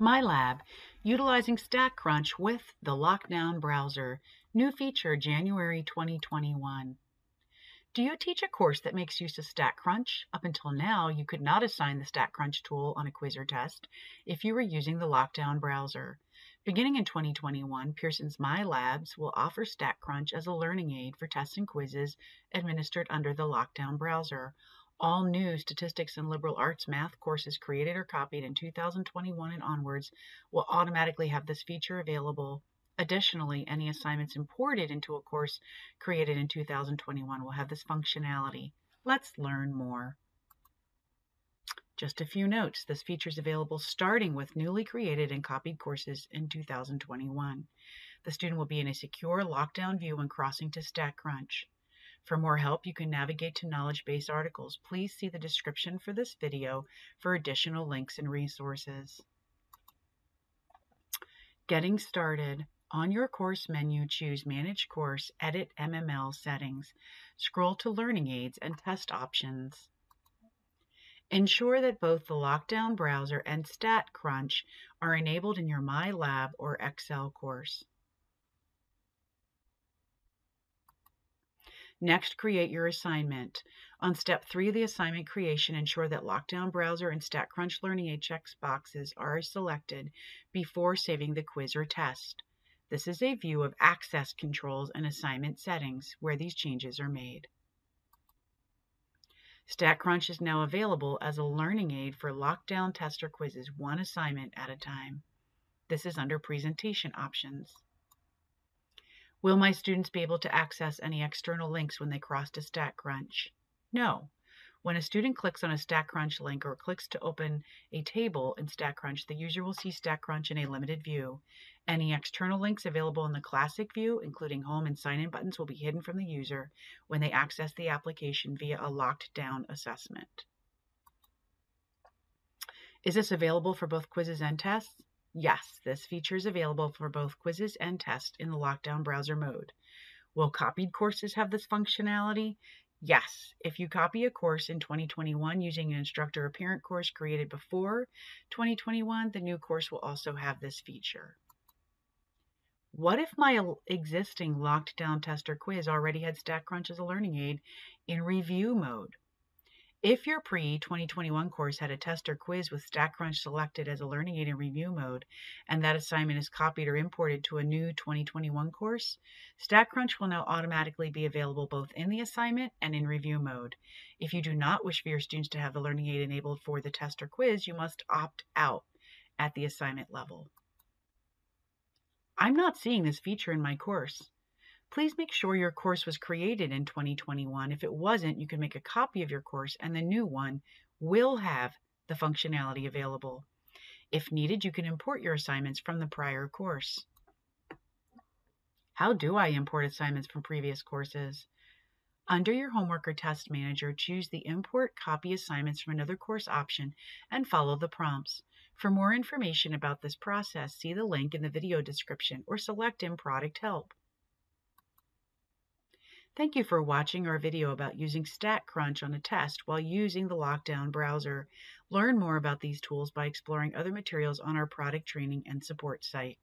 MyLab, utilizing StatCrunch with the Lockdown browser. New feature January 2021. Do you teach a course that makes use of StatCrunch? Up until now, you could not assign the StatCrunch tool on a quiz or test if you were using the Lockdown browser. Beginning in 2021, Pearson's MyLabs will offer StatCrunch as a learning aid for tests and quizzes administered under the Lockdown browser. All new statistics and liberal arts math courses created or copied in 2021 and onwards will automatically have this feature available. Additionally, any assignments imported into a course created in 2021 will have this functionality. Let's learn more. Just a few notes. This feature is available starting with newly created and copied courses in 2021. The student will be in a secure lockdown view when crossing to StatCrunch. For more help, you can navigate to knowledge base articles. Please see the description for this video for additional links and resources. Getting started. On your course menu, choose Manage Course, Edit MML Settings. Scroll to Learning Aids and Test Options. Ensure that both the Lockdown browser and StatCrunch are enabled in your MyLab or Excel course. Next, create your assignment. On step three of the assignment creation, ensure that Lockdown Browser and StatCrunch Learning Aid checkboxes are selected before saving the quiz or test. This is a view of access controls and assignment settings where these changes are made. StatCrunch is now available as a learning aid for lockdown tester quizzes one assignment at a time. This is under Presentation Options. Will my students be able to access any external links when they cross to StatCrunch? No. When a student clicks on a StatCrunch link or clicks to open a table in StatCrunch, the user will see StatCrunch in a limited view. Any external links available in the classic view, including home and sign-in buttons, will be hidden from the user when they access the application via a locked down assessment. Is this available for both quizzes and tests? Yes, this feature is available for both quizzes and tests in the Lockdown browser mode. Will copied courses have this functionality? Yes, if you copy a course in 2021 using an instructor or parent course created before 2021, the new course will also have this feature. What if my existing locked down tester quiz already had StatCrunch as a learning aid in review mode? If your pre-2021 course had a test or quiz with StatCrunch selected as a learning aid in review mode, and that assignment is copied or imported to a new 2021 course, StatCrunch will now automatically be available both in the assignment and in review mode. If you do not wish for your students to have the learning aid enabled for the test or quiz, you must opt out at the assignment level. I'm not seeing this feature in my course. Please make sure your course was created in 2021. If it wasn't, you can make a copy of your course and the new one will have the functionality available. If needed, you can import your assignments from the prior course. How do I import assignments from previous courses? Under your homework or test manager, choose the Import Copy Assignments from another course option and follow the prompts. For more information about this process, see the link in the video description or select in Product Help. Thank you for watching our video about using StatCrunch on a test while using the Lockdown browser. Learn more about these tools by exploring other materials on our product training and support site.